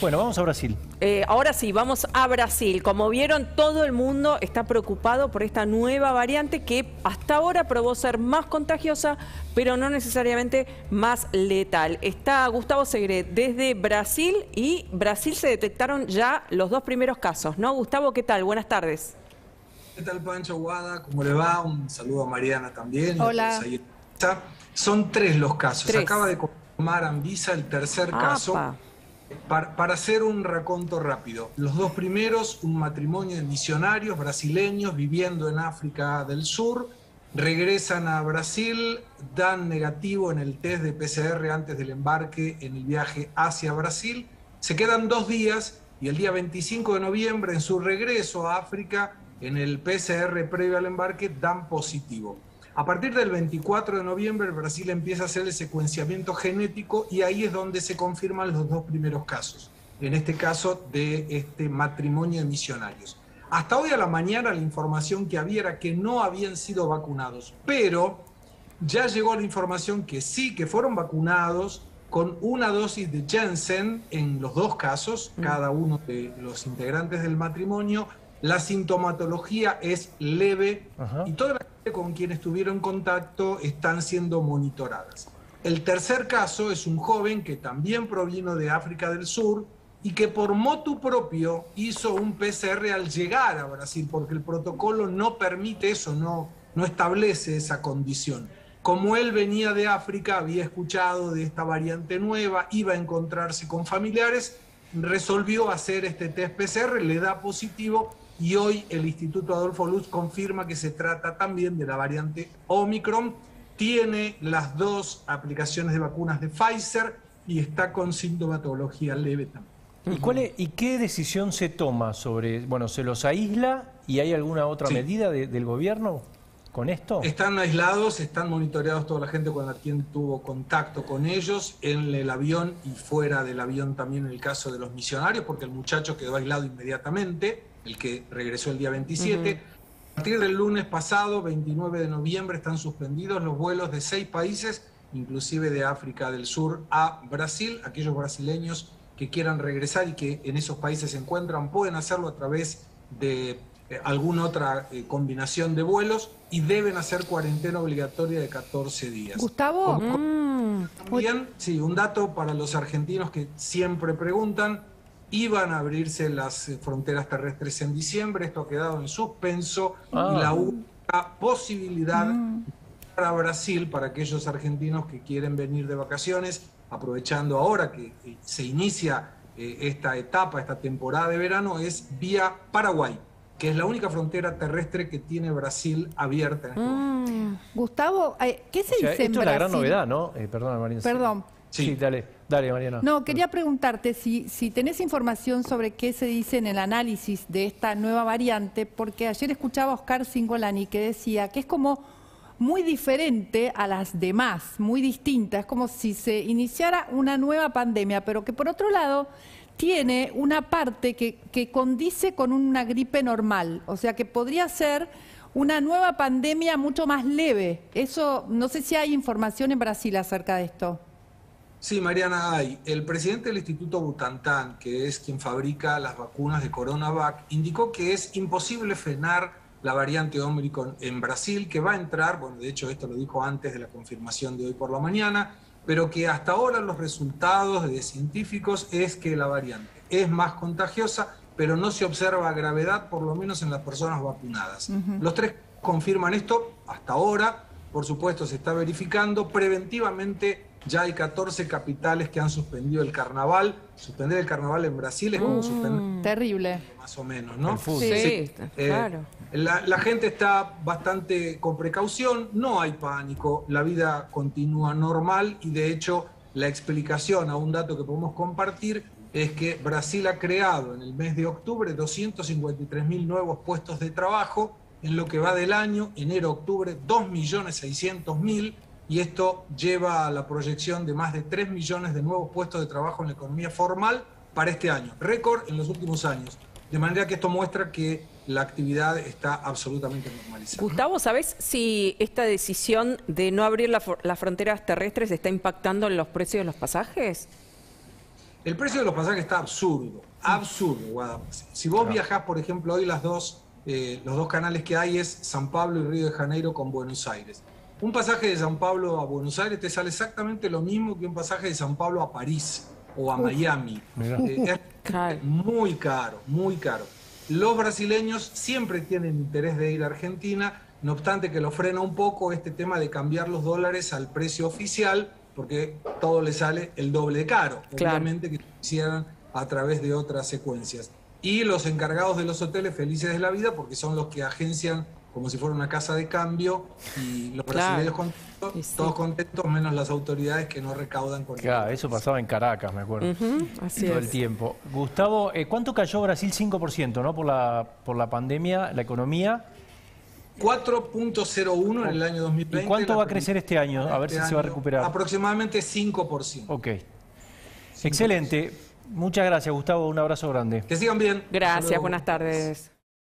Bueno, vamos a Brasil. Eh, ahora sí, vamos a Brasil. Como vieron, todo el mundo está preocupado por esta nueva variante que hasta ahora probó ser más contagiosa, pero no necesariamente más letal. Está Gustavo Segre desde Brasil y Brasil se detectaron ya los dos primeros casos, ¿no? Gustavo, ¿qué tal? Buenas tardes. ¿Qué tal, Pancho Guada? ¿Cómo le va? Un saludo a Mariana también. Hola. Son tres los casos. Acaba de confirmar Anvisa el tercer caso. Para, hacer un raconto rápido, los dos primeros, un matrimonio de misionarios brasileños viviendo en África del Sur, regresan a Brasil, dan negativo en el test de PCR antes del embarque en el viaje hacia Brasil, se quedan dos días y el día 25 de noviembre en su regreso a África, en el PCR previo al embarque, dan positivo. A partir del 24 de noviembre, Brasil empieza a hacer el secuenciamiento genético y ahí es donde se confirman los dos primeros casos, en este caso de este matrimonio de misionarios. Hasta hoy a la mañana la información que había era que no habían sido vacunados, pero ya llegó la información que sí, que fueron vacunados con una dosis de Jensen en los dos casos, mm. cada uno de los integrantes del matrimonio, la sintomatología es leve y toda la con quien estuvieron en contacto están siendo monitoradas. El tercer caso es un joven que también provino de África del Sur y que por motu propio hizo un PCR al llegar a Brasil, porque el protocolo no permite eso, no, no establece esa condición. Como él venía de África, había escuchado de esta variante nueva, iba a encontrarse con familiares, resolvió hacer este test PCR, le da positivo y hoy el Instituto Adolfo Luz confirma que se trata también de la variante Omicron. Tiene las dos aplicaciones de vacunas de Pfizer y está con sintomatología leve también. ¿Y, cuál ¿Y qué decisión se toma sobre, bueno, se los aísla y hay alguna otra medida del gobierno con esto? Están aislados, están monitoreados toda la gente con la quien tuvo contacto con ellos, en el avión y fuera del avión también en el caso de los misionarios, porque el muchacho quedó aislado inmediatamente el que regresó el día 27. A partir del lunes pasado, 29 de noviembre, están suspendidos los vuelos de seis países, inclusive de África del Sur a Brasil. Aquellos brasileños que quieran regresar y que en esos países se encuentran pueden hacerlo a través de eh, alguna otra eh, combinación de vuelos y deben hacer cuarentena obligatoria de 14 días. Gustavo. Bien, mm. sí, un dato para los argentinos que siempre preguntan iban a abrirse las eh, fronteras terrestres en diciembre, esto ha quedado en suspenso y ah. la única posibilidad mm. para Brasil, para aquellos argentinos que quieren venir de vacaciones, aprovechando ahora que se inicia eh, esta etapa, esta temporada de verano, es vía Paraguay que es la única frontera terrestre que tiene Brasil abierta. Este mm. Gustavo, ¿qué se dice esto es la gran novedad, ¿no? perdón, Marina. Perdón. Sí. dale, dale, Mariana. No, quería preguntarte si, si tenés información sobre qué se dice en el análisis de esta nueva variante, porque ayer escuchaba a Oscar Singolani que decía que es como muy diferente a las demás, muy distinta, es como si se iniciara una nueva pandemia, pero que por otro lado tiene una parte que, condice con una gripe normal, o sea que podría ser una nueva pandemia mucho más leve. Eso, no sé si hay información en Brasil acerca de esto. Sí, Mariana, hay. El presidente del Instituto Butantan, que es quien fabrica las vacunas de CoronaVac, indicó que es imposible frenar la variante Omicron en Brasil, que va a entrar, bueno, de hecho esto lo dijo antes de la confirmación de hoy por la mañana, pero que hasta ahora los resultados de científicos es que la variante es más contagiosa, pero no se observa gravedad, por lo menos en las personas vacunadas. Los tres confirman esto hasta ahora, por supuesto se está verificando preventivamente ya hay 14 capitales que han suspendido el carnaval. Suspender el carnaval en Brasil es como mm, suspender. Terrible. Más o menos, ¿no? Sí, sí, eh, claro. La, gente está bastante con precaución, no hay pánico, la vida continúa normal y de hecho la explicación a un dato que podemos compartir es que Brasil ha creado en el mes de octubre 253 mil nuevos puestos de trabajo, en lo que va del año, enero-octubre, 2.600.000 y esto lleva a la proyección de más de 3 millones de nuevos puestos de trabajo en la economía formal para este año, récord en los últimos años. De manera que esto muestra que la actividad está absolutamente normalizada. Gustavo, ¿sabes si esta decisión de no abrir las fronteras terrestres está impactando en los precios de los pasajes? El precio de los pasajes está absurdo, absurdo, Guadalupe. Si vos viajás, por ejemplo, hoy las dos, eh, los dos canales que hay es San Pablo y Río de Janeiro con Buenos Aires. Un pasaje de San Pablo a Buenos Aires te sale exactamente lo mismo que un pasaje de San Pablo a París o a Miami. Eh, es muy caro, muy caro. Los brasileños siempre tienen interés de ir a Argentina, no obstante que lo frena un poco este tema de cambiar los dólares al precio oficial, porque todo le sale el doble de caro, obviamente que lo hicieran a través de otras secuencias. Y los encargados de los hoteles felices de la vida, porque son los que agencian como si fuera una casa de cambio y los brasileños contentos, todos contentos, menos las autoridades que no recaudan con Claro, eso pasaba en Caracas, me acuerdo. todo el tiempo. Gustavo, eh, ¿cuánto cayó Brasil? 5%, ¿no? Por la, por la pandemia, la economía. 4.01 en el año 2020. ¿Y cuánto va a crecer este año? A ver si este se va a recuperar. Aproximadamente 5%. Ok. Excelente. Muchas gracias, Gustavo. Un abrazo grande. Que sigan bien. Gracias, buenas tardes.